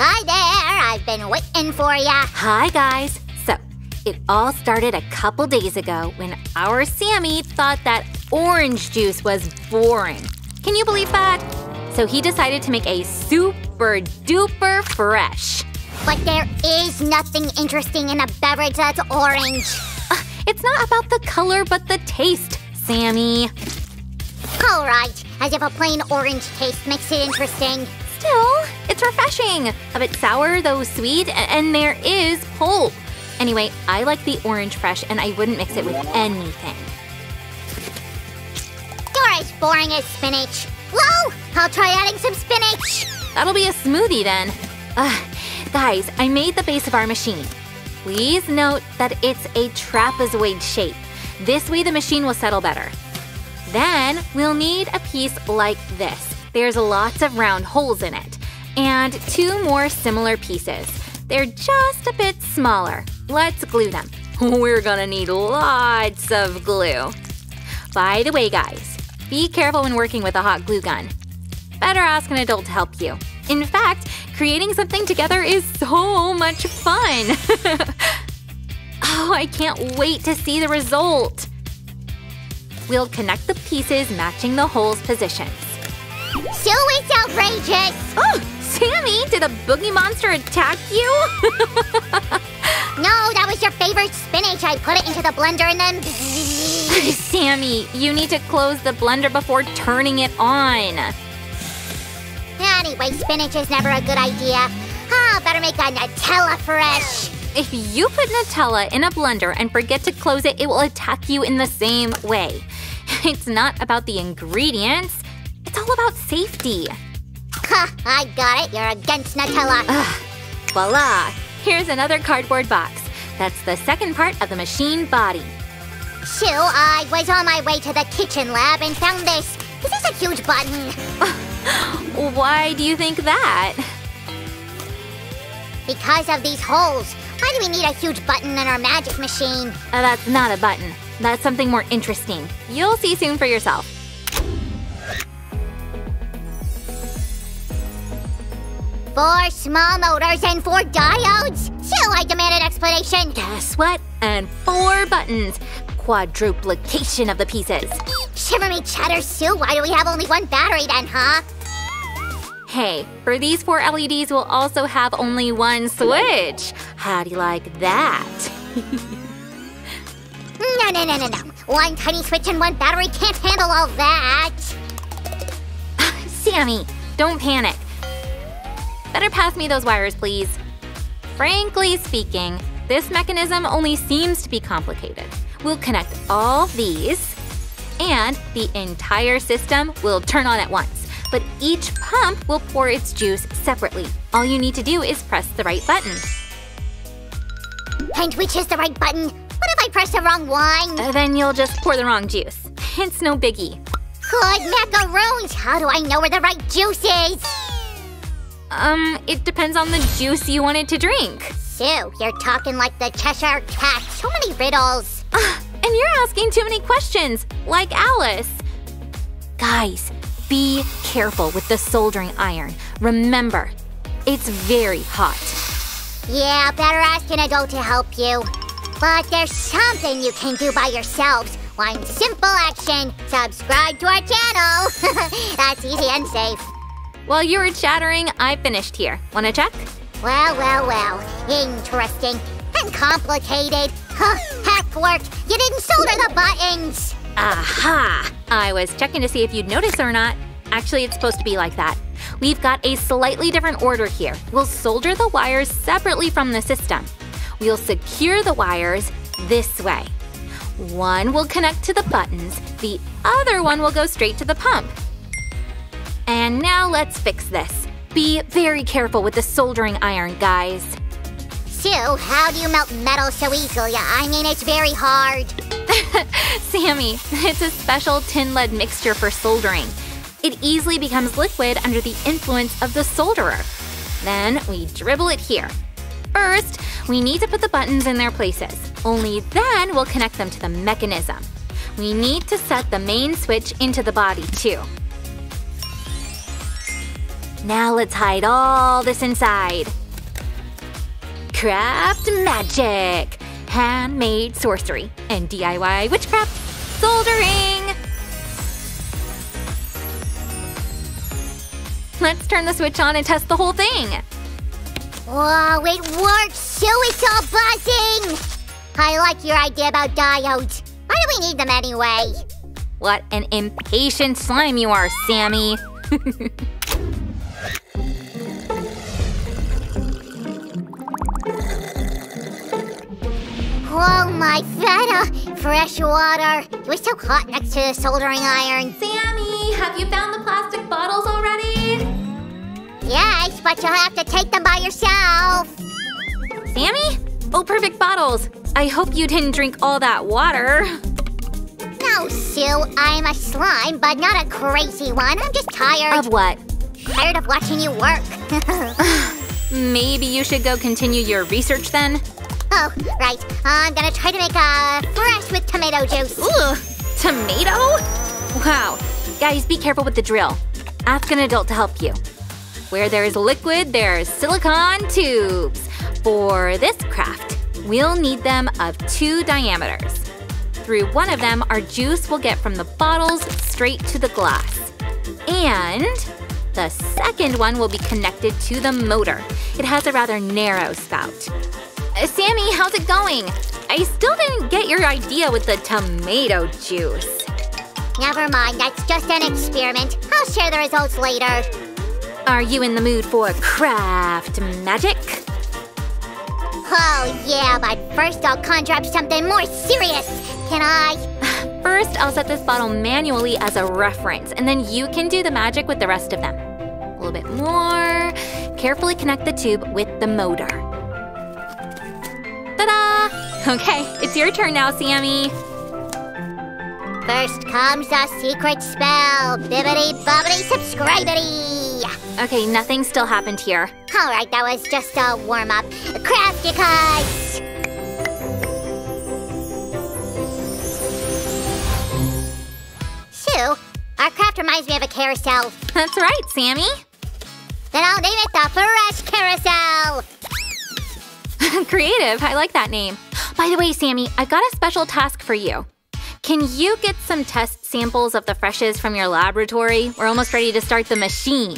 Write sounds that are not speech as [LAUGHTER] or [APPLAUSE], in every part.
Hi there, I've been waiting for ya. Hi, guys. So, it all started a couple days ago when our Sammy thought that orange juice was boring. Can you believe that? So he decided to make a super duper fresh. But there is nothing interesting in a beverage that's orange. Uh, it's not about the color, but the taste, Sammy. Alright, as if a plain orange taste makes it interesting. Still, it's refreshing. A bit sour, though sweet, and there is pulp. Anyway, I like the orange fresh and I wouldn't mix it with anything. You're as boring as spinach. Whoa! I'll try adding some spinach. That'll be a smoothie then. Uh, guys, I made the base of our machine. Please note that it's a trapezoid shape. This way the machine will settle better. Then we'll need a piece like this. There's lots of round holes in it. And two more similar pieces. They're just a bit smaller. Let's glue them. [LAUGHS] We're gonna need lots of glue. By the way, guys, be careful when working with a hot glue gun. Better ask an adult to help you. In fact, creating something together is so much fun! [LAUGHS] oh, I can't wait to see the result! We'll connect the pieces matching the holes' positions. So it's outrageous! Oh, Sammy, did a boogie monster attack you? [LAUGHS] no, that was your favorite spinach. I put it into the blender and then. [LAUGHS] Sammy, you need to close the blender before turning it on. Anyway, spinach is never a good idea. Ah, better make a Nutella fresh. If you put Nutella in a blender and forget to close it, it will attack you in the same way. [LAUGHS] It's not about the ingredients, it's all about safety. Ha, I got it. You're against Nutella. Ugh. Voila! Here's another cardboard box. That's the second part of the machine body. So, I was on my way to the kitchen lab and found this. This is a huge button. [LAUGHS] Why do you think that? Because of these holes. Why do we need a huge button in our magic machine? Uh, that's not a button. That's something more interesting. You'll see soon for yourself. Four small motors and four diodes? So I demand an explanation. Guess what? And four buttons. Quadruplication of the pieces. Shiver me chatter, Sue. Why do we have only one battery then, huh? Hey, for these four LEDs, we'll also have only one switch. How do you like that? [LAUGHS] no, no, no, no, no. One tiny switch and one battery can't handle all that. [LAUGHS] Sammy, don't panic. Better pass me those wires, please. Frankly speaking, this mechanism only seems to be complicated. We'll connect all these, and the entire system will turn on at once. But each pump will pour its juice separately. All you need to do is press the right button. And which is the right button? What if I press the wrong one? Uh, then you'll just pour the wrong juice. It's no biggie. Good macaroons! How do I know where the right juice is? Um, it depends on the juice you wanted to drink. Sue, you're talking like the Cheshire Cat. So many riddles. Uh, and you're asking too many questions, like Alice. Guys, be careful with the soldering iron. Remember, it's very hot. Yeah, better ask an adult to help you. But there's something you can do by yourselves. One simple action subscribe to our channel. [LAUGHS] That's easy and safe. While you were chattering, I finished here. Wanna check? Well, well, well. Interesting. And complicated. Huh, half work. You didn't solder the buttons. Aha! I was checking to see if you'd notice or not. Actually, it's supposed to be like that. We've got a slightly different order here. We'll solder the wires separately from the system. We'll secure the wires this way. One will connect to the buttons, the other one will go straight to the pump. And now let's fix this. Be very careful with the soldering iron, guys. Sue, how do you melt metal so easily? I mean, it's very hard. [LAUGHS] Sammy, it's a special tin lead mixture for soldering. It easily becomes liquid under the influence of the solderer. Then we dribble it here. First, we need to put the buttons in their places. Only then we'll connect them to the mechanism. We need to set the main switch into the body too. Now let's hide all this inside. Craft magic! Handmade sorcery and DIY witchcraft soldering! Let's turn the switch on and test the whole thing! Whoa, it works! So it's all buzzing! I like your idea about diodes. Why do we need them anyway? What an impatient slime you are, Sammy! [LAUGHS] Oh my feta! Uh, fresh water! It was so hot next to the soldering iron. Sammy, have you found the plastic bottles already? Yes, but you'll have to take them by yourself. Sammy? Oh, perfect bottles. I hope you didn't drink all that water. No, Sue. I'm a slime, but not a crazy one. I'm just tired. Of what? Tired of watching you work. [LAUGHS] Maybe you should go continue your research then? oh, right. I'm gonna try to make a fresh with tomato juice. Ugh, tomato? Wow. Guys, be careful with the drill. Ask an adult to help you. Where there's liquid, there's silicone tubes. For this craft, we'll need them of two diameters. Through one of them, our juice will get from the bottles straight to the glass. And the second one will be connected to the motor. It has a rather narrow spout. Uh, Sammy, how's it going? I still didn't get your idea with the tomato juice. Never mind, that's just an experiment. I'll share the results later. Are you in the mood for craft magic? Oh, yeah, but first I'll conjure up something more serious. Can I? First, I'll set this bottle manually as a reference, and then you can do the magic with the rest of them. A little bit more. Carefully connect the tube with the motor. Ta-da! Okay, it's your turn now, Sammy. First comes the secret spell. Bibbity bobbity subscribity. Okay, nothing still happened here. Alright, that was just a warm up. Crafty Sue, our craft reminds me of a carousel. That's right, Sammy. Then I'll name it the Fresh Carousel! [LAUGHS] Creative, I like that name. By the way, Sammy, I've got a special task for you. Can you get some test samples of the freshes from your laboratory? We're almost ready to start the machine.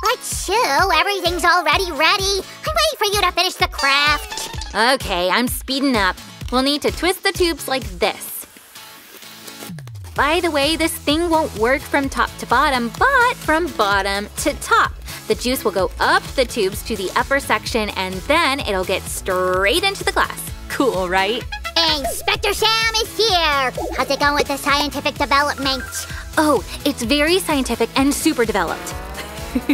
But Sue, everything's already ready. I'm waiting for you to finish the craft. Okay, I'm speeding up. We'll need to twist the tubes like this. By the way, this thing won't work from top to bottom, but from bottom to top. The juice will go up the tubes to the upper section and then it'll get straight into the glass. Cool, right? Inspector Sam is here. How's it going with the scientific development? Oh, it's very scientific and super developed. [LAUGHS]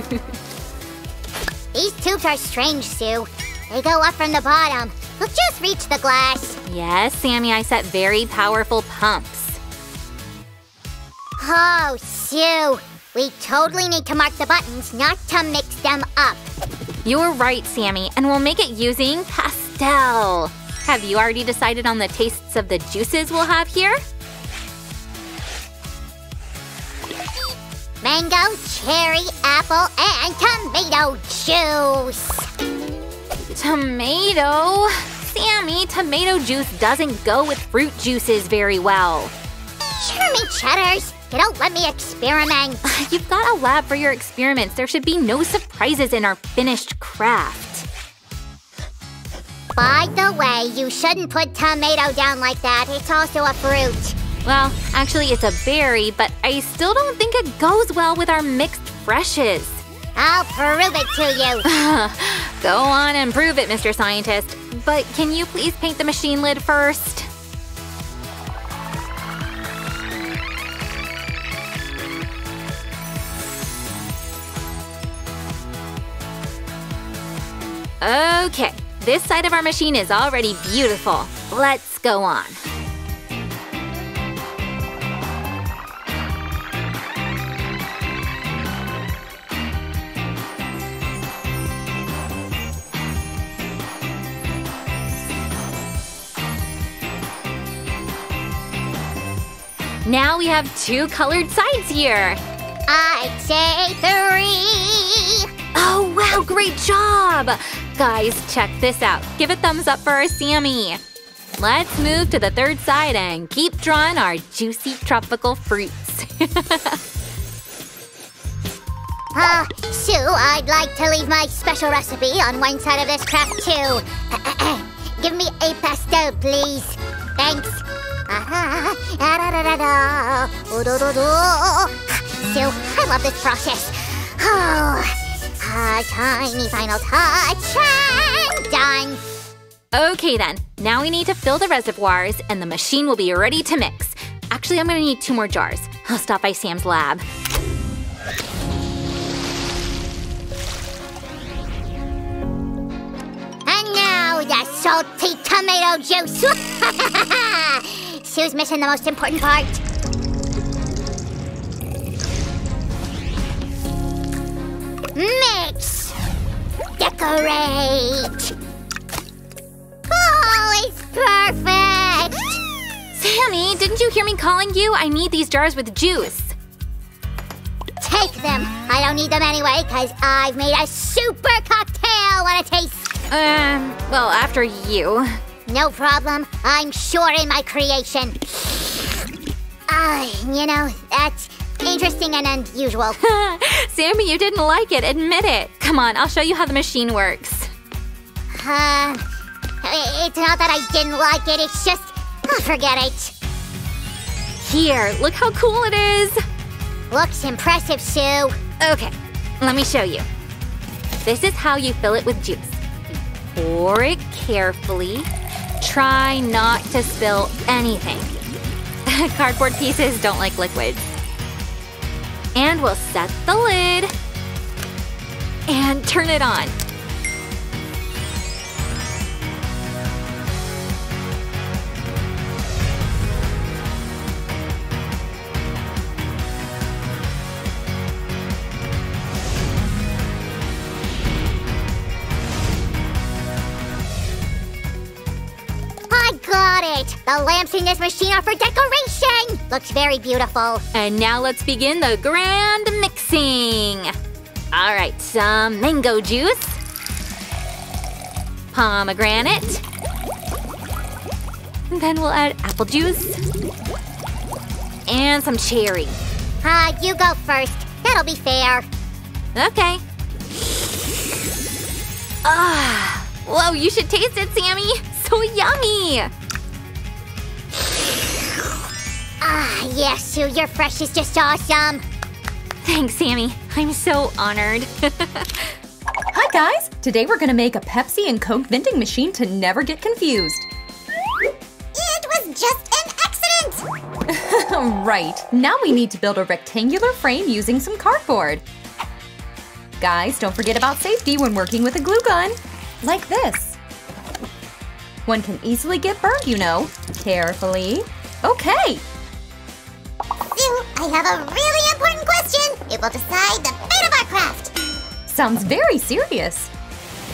These tubes are strange, Sue. They go up from the bottom. We'll just reach the glass. Yes, Sammy, I set very powerful pumps. Oh, Sue. We totally need to mark the buttons, not to mix them up. You're right, Sammy, and we'll make it using pastel. Have you already decided on the tastes of the juices we'll have here? Mango, cherry, apple, and tomato juice. Tomato? Sammy, tomato juice doesn't go with fruit juices very well. Sure me cheddars. You don't let me experiment. [LAUGHS] You've got a lab for your experiments. There should be no surprises in our finished craft. By the way, you shouldn't put tomato down like that. It's also a fruit. Well, actually, it's a berry, but I still don't think it goes well with our mixed freshes. I'll prove it to you. [LAUGHS] Go on and prove it, Mr. Scientist. But can you please paint the machine lid first? Okay, this side of our machine is already beautiful. Let's go on. Now we have two colored sides here. I'd say three. Oh, wow, great job! Guys, check this out. Give a thumbs up for our Sammy. Let's move to the third side and keep drawing our juicy tropical fruits. Uh, [LAUGHS] Sue, I'd like to leave my special recipe on one side of this craft too. [COUGHS] Give me a pastel, please. Thanks. Ooh-doo-doo-doo. [LAUGHS] Sue, I love this process. [SIGHS] Oh, a tiny final touch and done. okay then, now we need to fill the reservoirs and the machine will be ready to mix. Actually, I'm gonna need two more jars. I'll stop by Sam's lab. And now the salty tomato juice. [LAUGHS] Sue's missing the most important part. Decorate. Oh, it's perfect. Sammy, didn't you hear me calling you? I need these jars with juice. Take them. I don't need them anyway, because I've made a super cocktail. Want a taste? Um, well, after you. No problem. I'm sure in my creation. Ah, you know, that's interesting and unusual. [LAUGHS] Sammy, you didn't like it. Admit it. Come on, I'll show you how the machine works. Uh, it's not that I didn't like it, it's just. Oh, forget it. Here, look how cool it is. Looks impressive, Sue. Okay, let me show you. This is how you fill it with juice. Pour it carefully. Try not to spill anything. [LAUGHS] Cardboard pieces don't like liquids. And we'll set the lid and turn it on. I got it! The lamps in this machine are for decoration! Looks very beautiful. And now let's begin the grand mixing. All right, some mango juice, pomegranate, and then we'll add apple juice and some cherry. Uh, you go first. That'll be fair. Okay. Ah, whoa, you should taste it, Sammy. [LAUGHS] So yummy. Ah, yes, Sue, your fresh is just awesome. Thanks, Sammy. I'm so honored. [LAUGHS] Hi guys! Today we're gonna make a Pepsi and Coke vending machine to never get confused. It was just an accident! [LAUGHS] right, now we need to build a rectangular frame using some cardboard. Guys, don't forget about safety when working with a glue gun. Like this. One can easily get burned, you know. Carefully. Okay, I have a really important question. It will decide the fate of our craft. sounds very serious.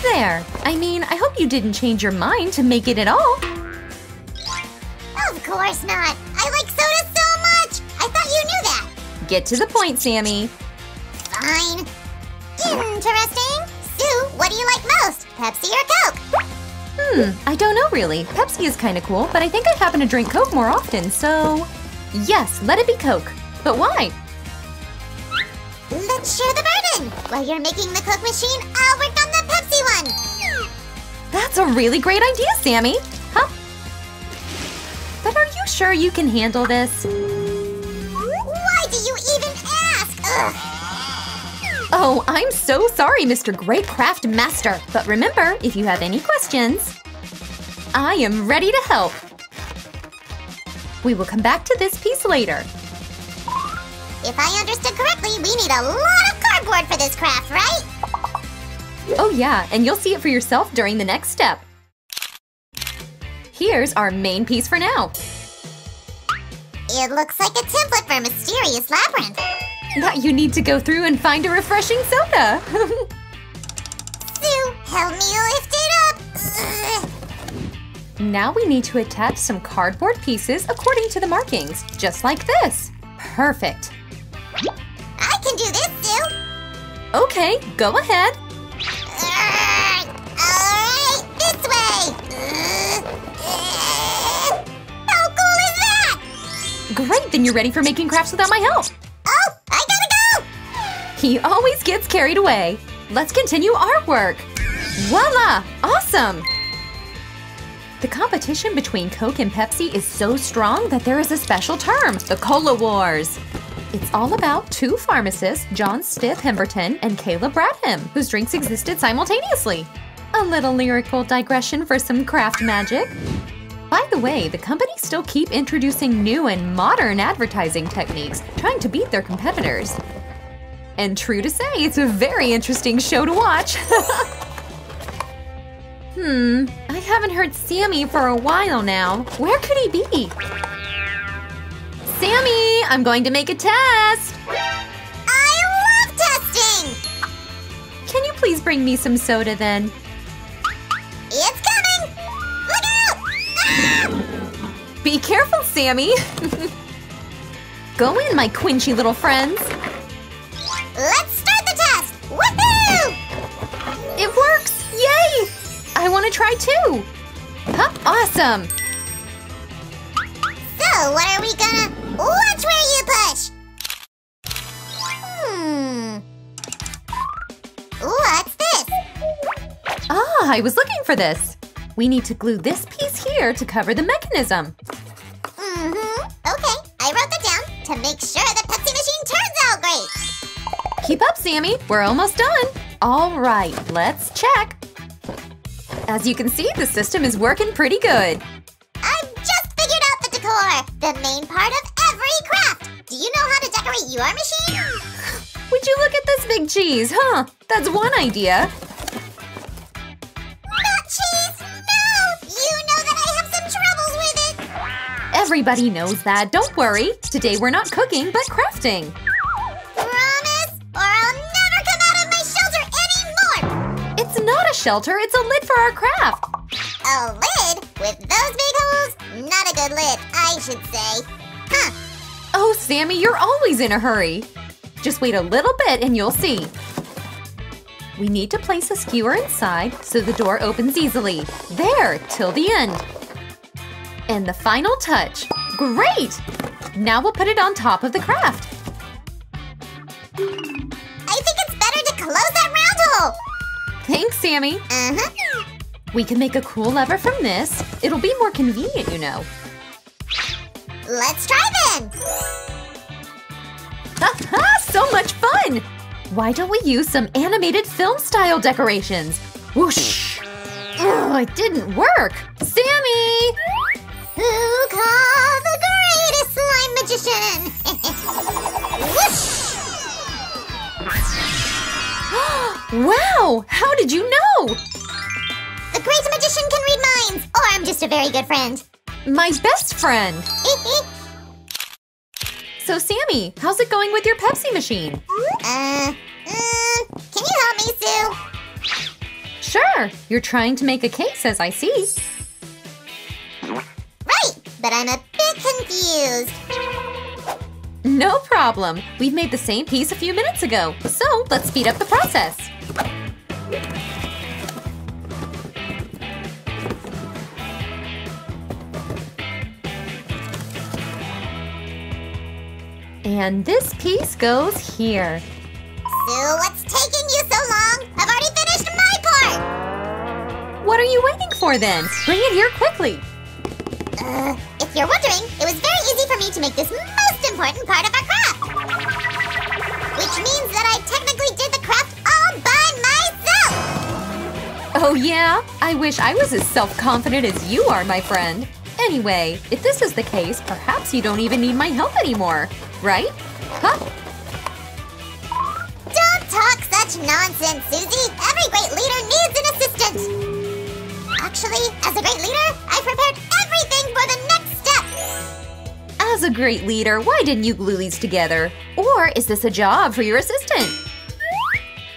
There, I mean, I hope you didn't change your mind to make it at all. Of course not. I like soda so much. I thought you knew that. Get to the point, Sammy. Fine. Interesting. Sue, what do you like most? Pepsi or Coke? Hmm, I don't know really. Pepsi is kind of cool, but I think I happen to drink Coke more often, so. Yes, let it be Coke. But why? Let's share the burden. While you're making the Coke machine, I'll work on the Pepsi one. That's a really great idea, Sammy. Huh? But are you sure you can handle this? Why do you even ask? Ugh. Oh, I'm so sorry, Mr. Great Craft Master. But remember, if you have any questions, I am ready to help. We will come back to this piece later. If I understood correctly, we need a lot of cardboard for this craft, right? Oh yeah, and you'll see it for yourself during the next step. Here's our main piece for now. It looks like a template for a Mysterious Labyrinth. That you need to go through and find a refreshing soda. [LAUGHS] Sue, help me lift it up. Ugh. now we need to attach some cardboard pieces according to the markings, just like this. Perfect. I Okay, go ahead. Alright, this way! How cool is that? Great, then you're ready for making crafts without my help. Oh, I gotta go! He always gets carried away. Let's continue our work. Voila! Awesome! The competition between Coke and Pepsi is so strong that there is a special term, the Cola Wars. It's all about two pharmacists, John Stith Pemberton and Caleb Bradham, whose drinks existed simultaneously. A little lyrical digression for some craft magic. By the way, the companies still keep introducing new and modern advertising techniques, trying to beat their competitors. And true to say, it's a very interesting show to watch. [LAUGHS] hmm, I haven't heard Sammy for a while now. Where could he be? Sammy, I'm going to make a test. I love testing! Can you please bring me some soda then? It's coming! Look out! Ah! Be careful, Sammy. [LAUGHS] Go in, my quinchy little friends. Let's start the test! Woohoo! It works! Yay! I want to try too. Huh? Awesome. So, what are we gonna... Ah, I was looking for this. We need to glue this piece here to cover the mechanism. Mm-hmm. Okay, I wrote that down to make sure the Pepsi machine turns out great. Keep up, Sammy. We're almost done. All right, let's check. As you can see, the system is working pretty good. I've just figured out the decor, the main part of every craft. Do you know how to decorate your machine? [GASPS] Would you look at this big cheese, huh? That's one idea. Everybody knows that. Don't worry. Today we're not cooking, but crafting. Promise, or I'll never come out of my shelter anymore. It's not a shelter, it's a lid for our craft. A lid with those big holes? Not a good lid, I should say. Huh? Oh, Sammy, you're always in a hurry. Just wait a little bit and you'll see. We need to place a skewer inside so the door opens easily. There, till the end. And the final touch. Great! Now we'll put it on top of the craft. I think it's better to close that round hole. Thanks, Sammy. Uh huh. We can make a cool lever from this. It'll be more convenient, you know. Let's try then. Ha ha! So much fun! Why don't we use some animated film style decorations? Whoosh! Oh, it didn't work! Sammy! Who call the greatest slime magician? [LAUGHS] Whoosh! [GASPS] Wow! How did you know? The great magician can read minds, or I'm just a very good friend. My best friend! [LAUGHS] So, Sammy, how's it going with your Pepsi machine? uh, um, can you help me, Sue? Sure, you're trying to make a case, as I see. But I'm a bit confused. No problem. We've made the same piece a few minutes ago, so let's speed up the process. And this piece goes here. Sue, what's taking you so long? I've already finished my part! What are you waiting for then? Bring it here quickly. Uh, if you're wondering, it was very easy for me to make this most important part of our craft. Which means that I technically did the craft all by myself! Oh, yeah? I wish I was as self confident as you are, my friend. Anyway, if this is the case, perhaps you don't even need my help anymore, right? Huh? Don't talk such nonsense, Susie! Every great leader needs an assistant! Actually, as a great leader, I've prepared everything for the! As a great leader, why didn't you glue these together? Or is this a job for your assistant?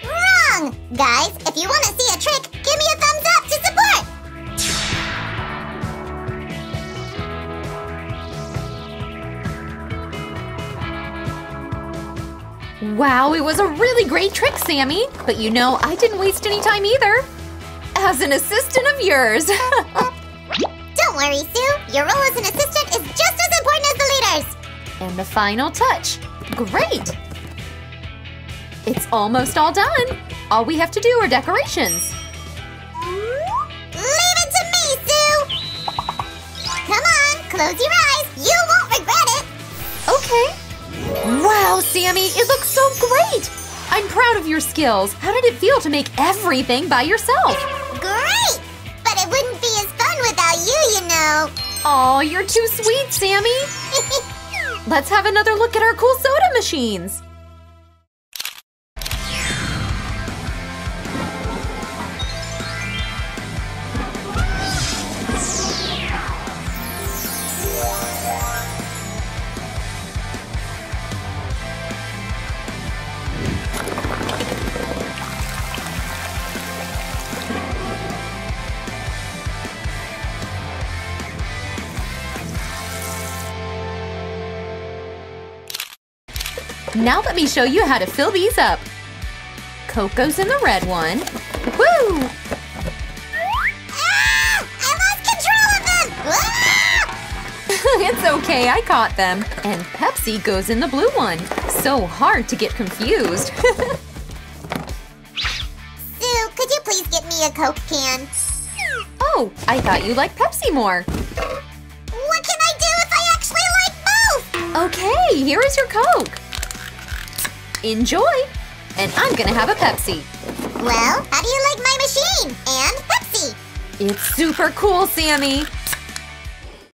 Wrong! Guys, if you want to see a trick, give me a thumbs up to support! Wow, it was a really great trick, Sammy. But you know, I didn't waste any time either. As an assistant of yours. [LAUGHS] Don't worry, Sue. Your role as an assistant and the final touch. Great! It's almost all done. All we have to do are decorations. Leave it to me, Sue! Come on, close your eyes. You won't regret it. Okay. Wow, Sammy, it looks so great! I'm proud of your skills. How did it feel to make everything by yourself? Great! But it wouldn't be as fun without you, you know. Aw, you're too sweet, Sammy. Let's have another look at our cool soda machines. Now let me show you how to fill these up. Coco's in the red one. Woo! ah! I lost control of them! Ah! [LAUGHS] it's okay, I caught them. And Pepsi goes in the blue one. So hard to get confused. [LAUGHS] Sue, could you please get me a Coke can? oh, I thought you liked Pepsi more. What can I do if I actually like both? Okay, here is your Coke. Enjoy. And I'm gonna have a Pepsi. Well, how do you like my machine? And Pepsi? It's super cool, Sammy.